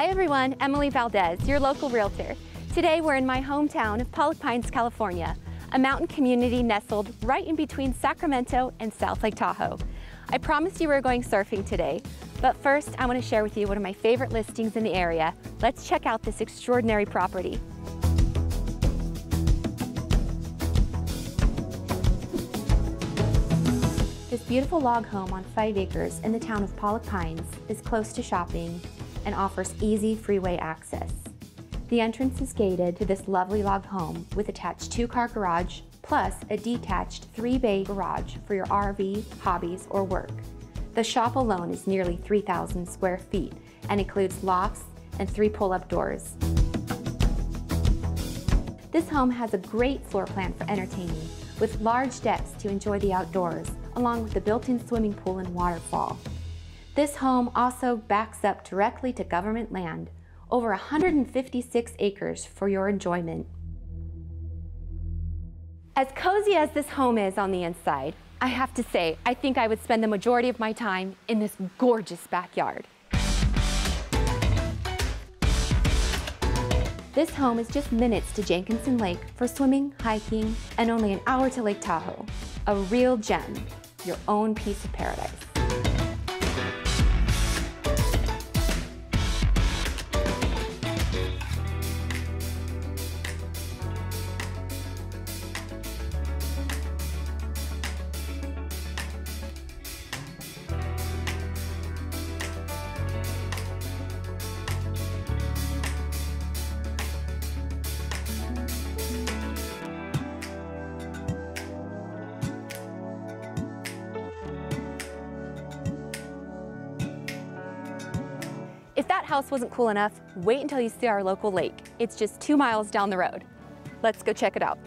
Hi everyone, Emily Valdez, your local realtor. Today we're in my hometown of Pollock Pines, California, a mountain community nestled right in between Sacramento and South Lake Tahoe. I promised you we were going surfing today, but first I want to share with you one of my favorite listings in the area. Let's check out this extraordinary property. This beautiful log home on five acres in the town of Pollock Pines is close to shopping and offers easy freeway access. The entrance is gated to this lovely log home with attached two-car garage plus a detached three-bay garage for your RV, hobbies, or work. The shop alone is nearly 3,000 square feet and includes lofts and three pull-up doors. This home has a great floor plan for entertaining with large decks to enjoy the outdoors along with a built-in swimming pool and waterfall. This home also backs up directly to government land, over 156 acres for your enjoyment. As cozy as this home is on the inside, I have to say, I think I would spend the majority of my time in this gorgeous backyard. This home is just minutes to Jenkinson Lake for swimming, hiking, and only an hour to Lake Tahoe. A real gem, your own piece of paradise. If that house wasn't cool enough, wait until you see our local lake. It's just two miles down the road. Let's go check it out.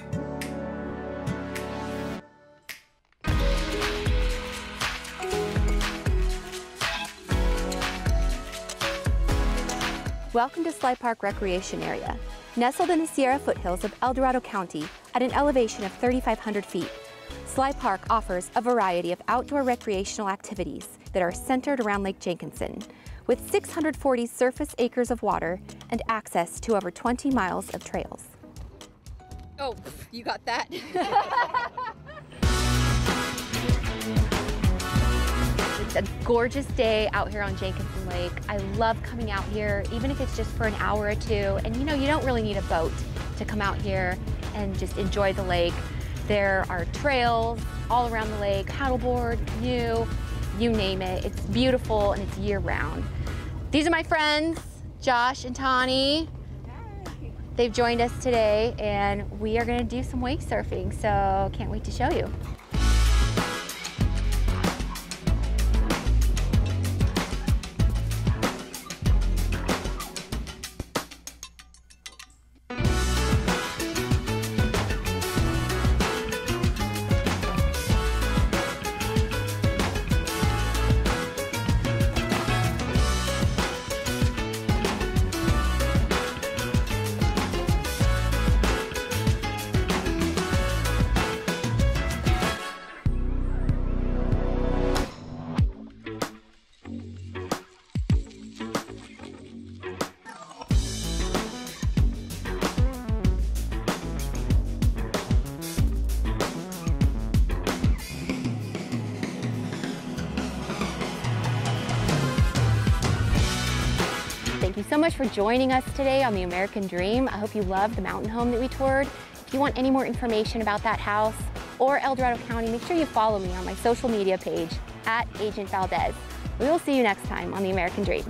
Welcome to Sly Park Recreation Area. Nestled in the Sierra foothills of El Dorado County at an elevation of 3,500 feet, Sly Park offers a variety of outdoor recreational activities that are centered around Lake Jenkinson, with 640 surface acres of water and access to over 20 miles of trails. Oh, you got that? It's a gorgeous day out here on Jenkinson Lake. I love coming out here, even if it's just for an hour or two. And you know, you don't really need a boat to come out here and just enjoy the lake. There are trails all around the lake, paddleboard, canoe, you name it. It's beautiful and it's year round. These are my friends, Josh and Tani. They've joined us today and we are gonna do some wake surfing, so can't wait to show you. Thank you so much for joining us today on the American Dream. I hope you loved the mountain home that we toured. If you want any more information about that house or El Dorado County, make sure you follow me on my social media page at Agent Valdez. We will see you next time on the American Dream.